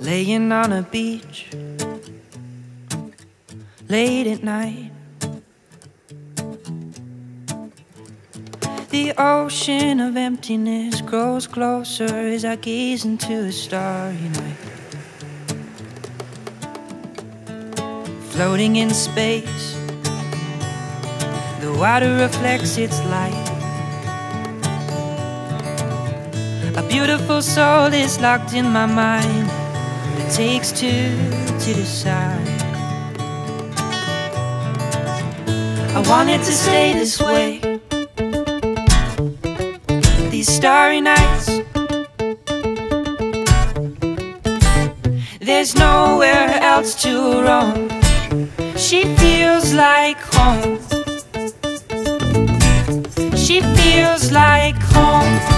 Laying on a beach late at night. The ocean of emptiness grows closer as I gaze into a starry night. Floating in space, the water reflects its light. A beautiful soul is locked in my mind. It takes two to decide. I want it to stay this way. These starry nights. There's nowhere else to roam. She feels like home. She feels like home.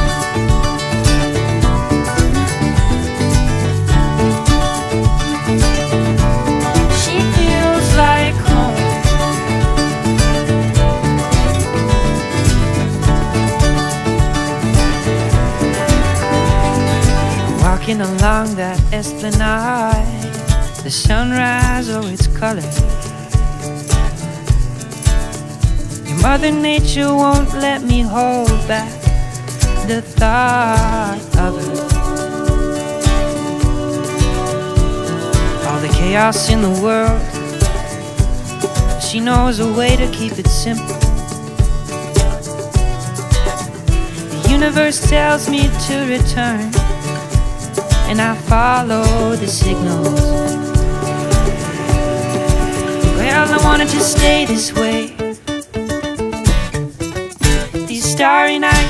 Walking along that esplanade, the sunrise, oh, its color. Your Mother Nature won't let me hold back the thought of her. All the chaos in the world, she knows a way to keep it simple. The universe tells me to return and I follow the signals. Well, I wanted to stay this way. These starry nights,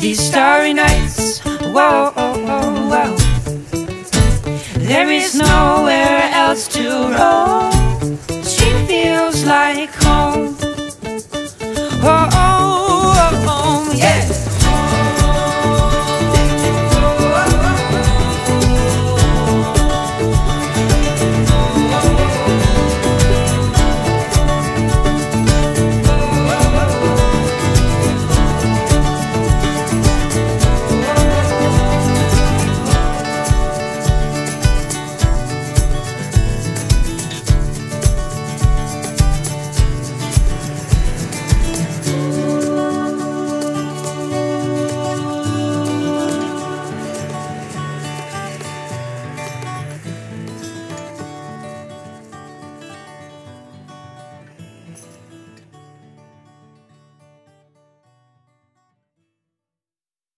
These starry nights, whoa, oh, oh, whoa. There is nowhere